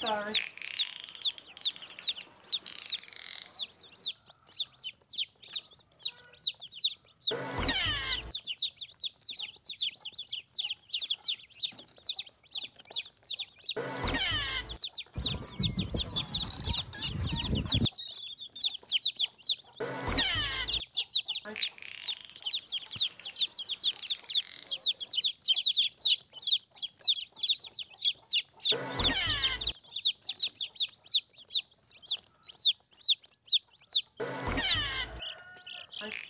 Sorry. Thank Okay.